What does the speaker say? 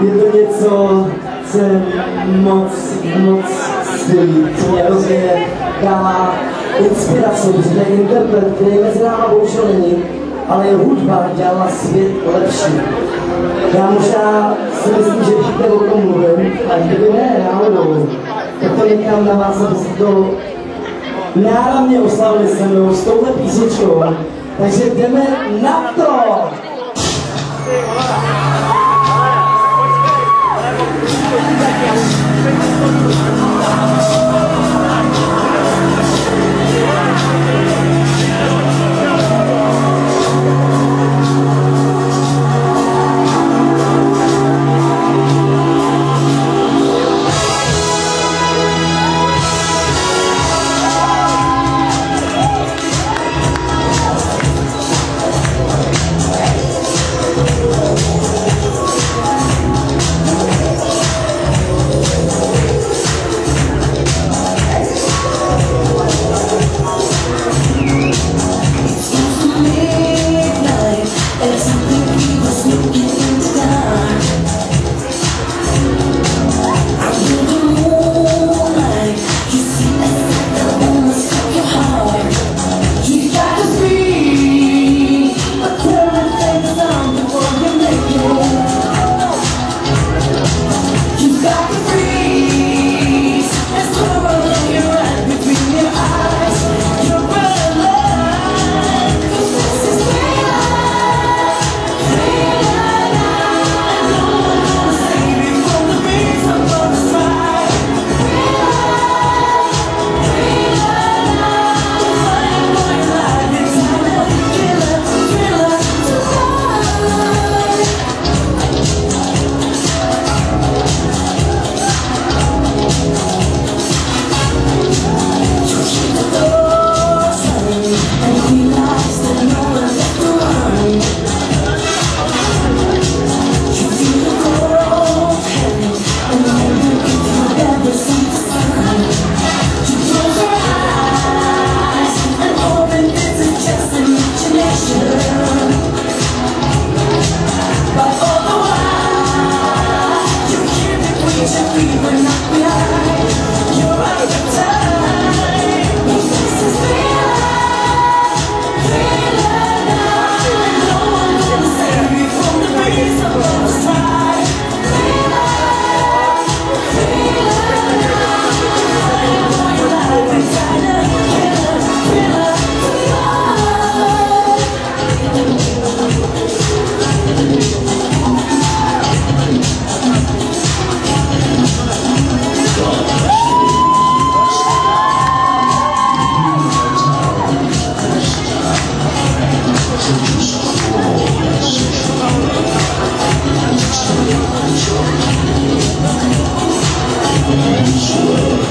je to něco, co je moc, moc skvělý, co mě hrozně dává inspiraci, protože ten interpret, který mezi náma bohužel není, ale je hudba dělala svět lepší. Já možná si myslím, že víte, o tom mluvím, a kdyby ne, náhodou, tak to někam na vás, to náramně oslavili se mnou s touhle písničkou. Takže jdeme na to! Thank you. Sure.